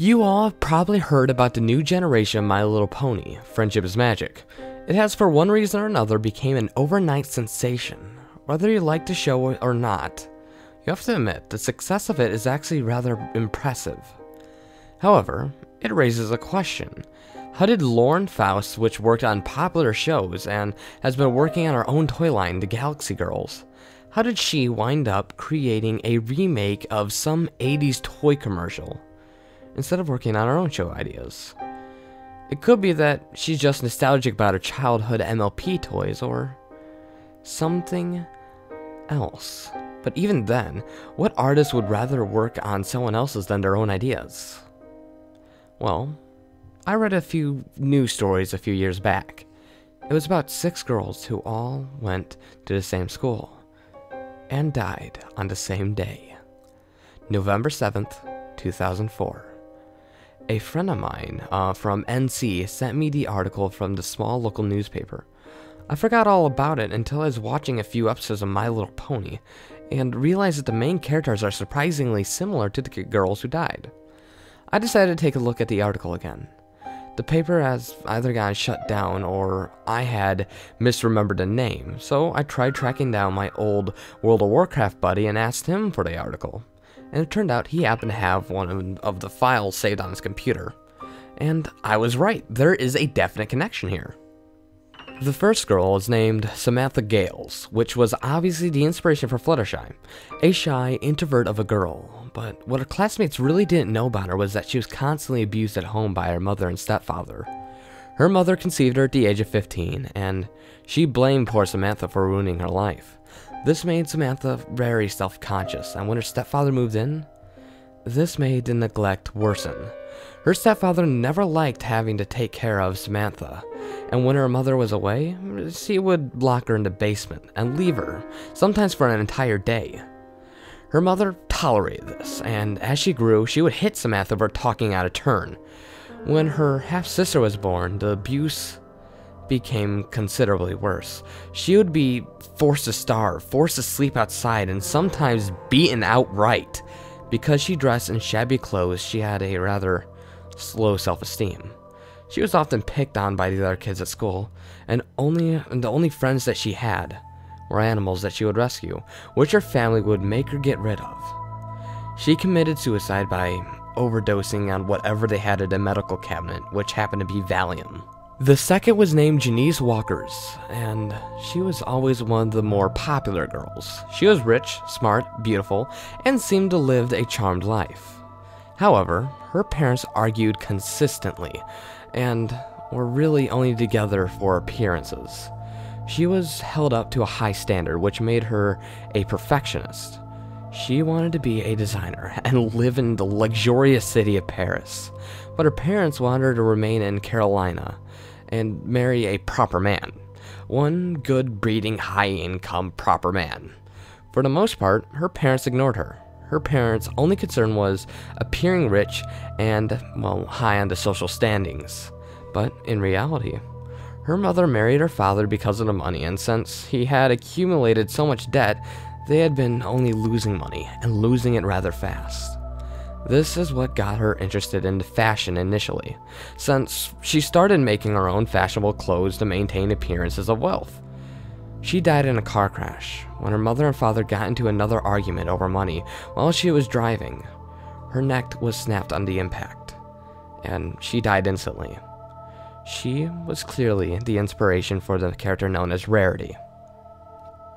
You all have probably heard about the new generation of My Little Pony, Friendship is Magic. It has, for one reason or another, became an overnight sensation. Whether you like the show or not, you have to admit the success of it is actually rather impressive. However, it raises a question. How did Lauren Faust, which worked on popular shows and has been working on her own toy line, the Galaxy Girls, how did she wind up creating a remake of some 80s toy commercial instead of working on her own show ideas? It could be that she's just nostalgic about her childhood MLP toys or something else. But even then, what artist would rather work on someone else's than their own ideas? Well, I read a few news stories a few years back. It was about six girls who all went to the same school and died on the same day. November 7th, 2004. A friend of mine uh, from NC sent me the article from the small local newspaper. I forgot all about it until I was watching a few episodes of My Little Pony and realized that the main characters are surprisingly similar to the girls who died. I decided to take a look at the article again. The paper has either gotten shut down or I had misremembered a name, so I tried tracking down my old World of Warcraft buddy and asked him for the article. And it turned out he happened to have one of the files saved on his computer. And I was right, there is a definite connection here. The first girl is named Samantha Gales, which was obviously the inspiration for Fluttershy, a shy introvert of a girl but what her classmates really didn't know about her was that she was constantly abused at home by her mother and stepfather. Her mother conceived her at the age of 15, and she blamed poor Samantha for ruining her life. This made Samantha very self conscious, and when her stepfather moved in, this made the neglect worsen. Her stepfather never liked having to take care of Samantha, and when her mother was away, she would lock her in the basement and leave her, sometimes for an entire day. Her mother tolerated this, and as she grew, she would hit Samantha for talking out of turn. When her half sister was born, the abuse became considerably worse. She would be forced to starve, forced to sleep outside, and sometimes beaten outright. Because she dressed in shabby clothes, she had a rather slow self esteem. She was often picked on by the other kids at school, and only and the only friends that she had were animals that she would rescue, which her family would make her get rid of. She committed suicide by overdosing on whatever they had in a medical cabinet, which happened to be Valium. The second was named Janice Walkers, and she was always one of the more popular girls. She was rich, smart, beautiful, and seemed to live a charmed life. However, her parents argued consistently and were really only together for appearances. She was held up to a high standard, which made her a perfectionist. She wanted to be a designer and live in the luxurious city of Paris, but her parents wanted her to remain in Carolina and marry a proper man. One good breeding, high income, proper man. For the most part, her parents ignored her. Her parents' only concern was appearing rich and, well, high on the social standings. But in reality, her mother married her father because of the money, and since he had accumulated so much debt, they had been only losing money, and losing it rather fast. This is what got her interested in fashion initially, since she started making her own fashionable clothes to maintain appearances of wealth. She died in a car crash when her mother and father got into another argument over money while she was driving. Her neck was snapped on the impact, and she died instantly. She was clearly the inspiration for the character known as Rarity.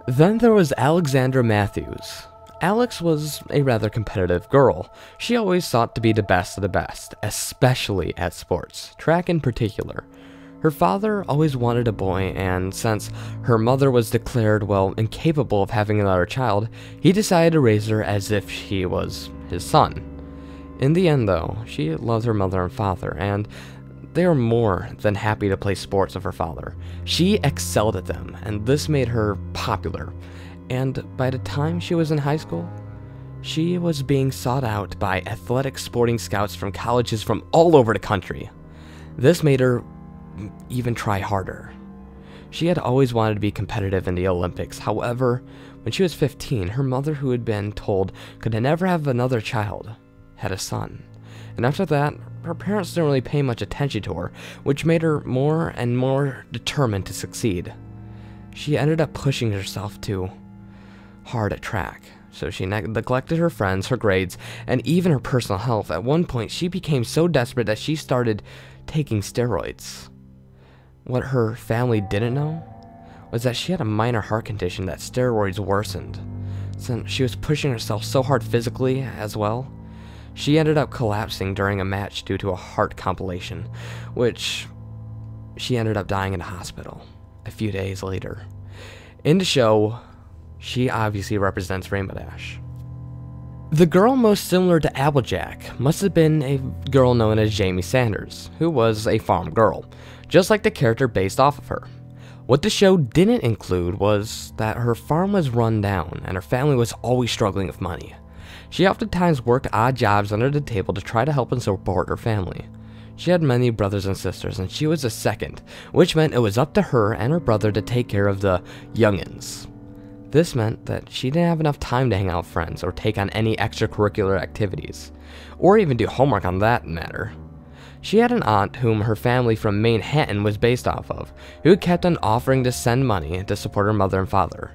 Then there was Alexandra Matthews. Alex was a rather competitive girl. She always sought to be the best of the best, especially at sports, track in particular. Her father always wanted a boy, and since her mother was declared, well, incapable of having another child, he decided to raise her as if she was his son. In the end, though, she loved her mother and father, and they were more than happy to play sports of her father. She excelled at them, and this made her popular. And by the time she was in high school, she was being sought out by athletic sporting scouts from colleges from all over the country. This made her even try harder. She had always wanted to be competitive in the Olympics. However, when she was 15, her mother, who had been told could never have another child, had a son and after that, her parents didn't really pay much attention to her, which made her more and more determined to succeed. She ended up pushing herself too hard at track, so she ne- neglected her friends, her grades, and even her personal health. At one point, she became so desperate that she started taking steroids. What her family didn't know was that she had a minor heart condition that steroids worsened. Since she was pushing herself so hard physically as well, she ended up collapsing during a match due to a heart compilation, which she ended up dying in a hospital a few days later. In the show, she obviously represents Rainbow Dash. The girl most similar to Applejack must have been a girl known as Jamie Sanders, who was a farm girl, just like the character based off of her. What the show didn't include was that her farm was run down and her family was always struggling with money. She oftentimes worked odd jobs under the table to try to help and support her family. She had many brothers and sisters, and she was the second, which meant it was up to her and her brother to take care of the youngins. This meant that she didn't have enough time to hang out with friends or take on any extracurricular activities, or even do homework on that matter. She had an aunt whom her family from Manehattan was based off of, who kept on offering to send money to support her mother and father.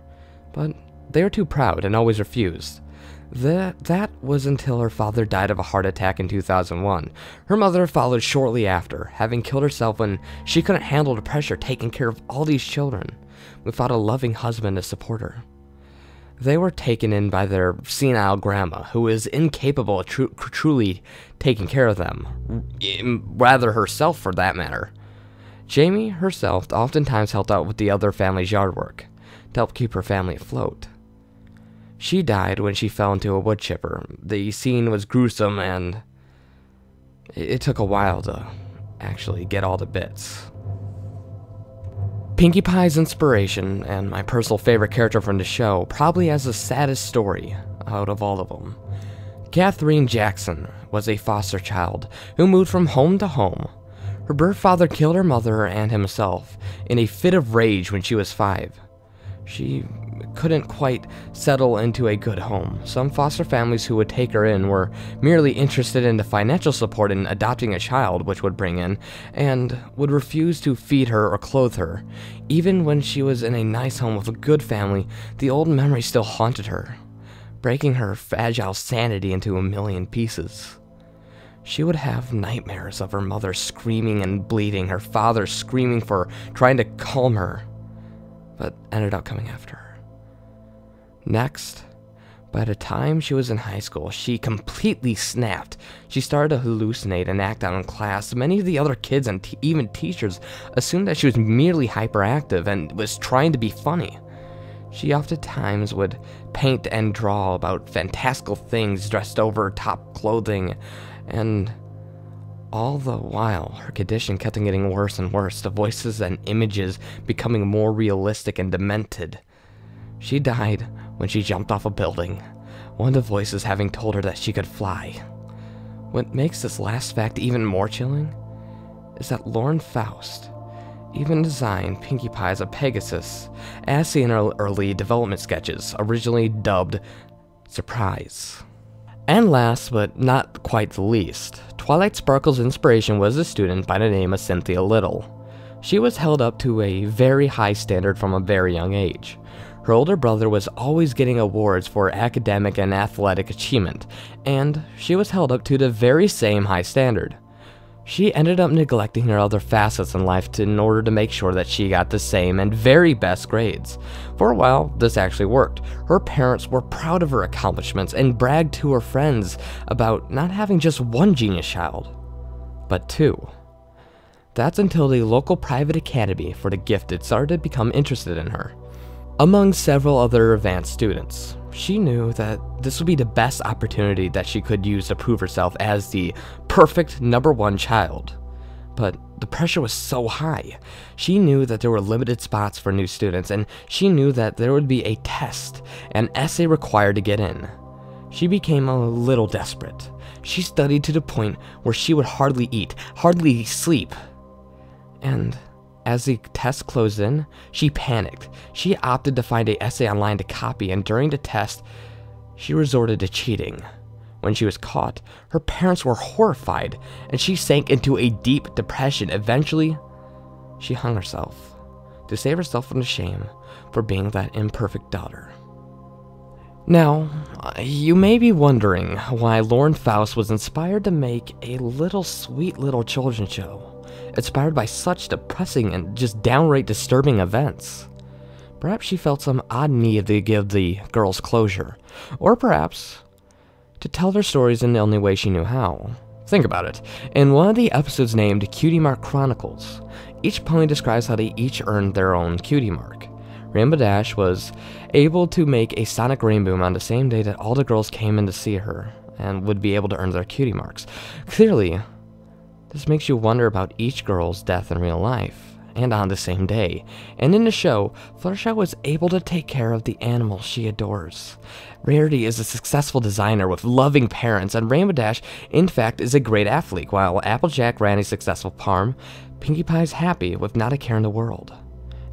But they were too proud and always refused. That, that was until her father died of a heart attack in 2001. Her mother followed shortly after, having killed herself when she couldn't handle the pressure taking care of all these children without a loving husband to support her. They were taken in by their senile grandma, who was incapable of tr- truly taking care of them, mm, rather herself for that matter. Jamie herself oftentimes helped out with the other family's yard work to help keep her family afloat. She died when she fell into a wood chipper. The scene was gruesome and it took a while to actually get all the bits. Pinkie Pie's inspiration, and my personal favorite character from the show, probably has the saddest story out of all of them. Kathleen Jackson was a foster child who moved from home to home. Her birth father killed her mother and himself in a fit of rage when she was five. She couldn't quite settle into a good home. Some foster families who would take her in were merely interested in the financial support in adopting a child, which would bring in, and would refuse to feed her or clothe her. Even when she was in a nice home with a good family, the old memory still haunted her, breaking her fragile sanity into a million pieces. She would have nightmares of her mother screaming and bleeding, her father screaming for trying to calm her, but ended up coming after her. Next, by the time she was in high school, she completely snapped. She started to hallucinate and act out in class. Many of the other kids and even teachers assumed that she was merely hyperactive and was trying to be funny. She oftentimes would paint and draw about fantastical things dressed over top clothing, and all the while, her condition kept on getting worse and worse, the voices and images becoming more realistic and demented. She died when she jumped off a building, one of the voices having told her that she could fly. What makes this last fact even more chilling is that Lauren Faust even designed Pinkie Pie as a Pegasus, as seen in her early development sketches, originally dubbed Surprise. And last but not quite the least, Twilight Sparkle's inspiration was a student by the name of Cynthia Little. She was held up to a very high standard from a very young age. Her older brother was always getting awards for academic and athletic achievement, and she was held up to the very same high standard. She ended up neglecting her other facets in life to, in order to make sure that she got the same and very best grades. For a while, this actually worked. Her parents were proud of her accomplishments and bragged to her friends about not having just one genius child, but two. That's until the local private academy for the gifted started to become interested in her among several other advanced students. She knew that this would be the best opportunity that she could use to prove herself as the perfect number one child. But the pressure was so high. She knew that there were limited spots for new students, and she knew that there would be a test, an essay required to get in. She became a little desperate. She studied to the point where she would hardly eat, hardly sleep. And as the test closed in, she panicked. She opted to find a essay online to copy, and during the test, she resorted to cheating. When When she was caught, her parents were horrified, and she sank into a deep depression. Eventually, she hung herself to save herself from the shame for being that imperfect daughter. Now, you may be wondering why Lauren Faust was inspired to make a little sweet little children's show, inspired by such depressing and just downright disturbing events. Perhaps she felt some odd need to give the girls closure, or perhaps to tell their stories in the only way she knew how. Think about it. In one of the episodes named Cutie Mark Chronicles, each pony describes how they each earned their own cutie mark. Rainbow Dash was able to make a sonic rainboom on the same day that all the girls came in to see her and would be able to earn their cutie marks. Clearly, this makes you wonder about each girl's death in real life and on the same day. And in the show, Fluttershy was able to take care of the animals she adores. Rarity is a successful designer with loving parents, and Rainbow Dash, in fact, is a great athlete, while Applejack ran a successful farm. Pinkie Pie's happy with not a care in the world.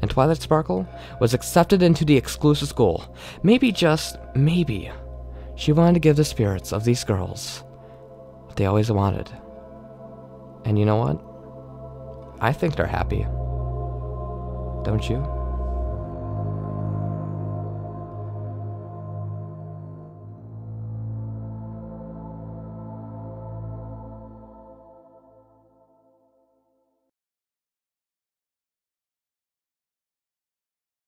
And Twilight Sparkle was accepted into the exclusive school. Maybe just maybe she wanted to give the spirits of these girls what they always wanted. And you know what? I think they're happy. Don't you?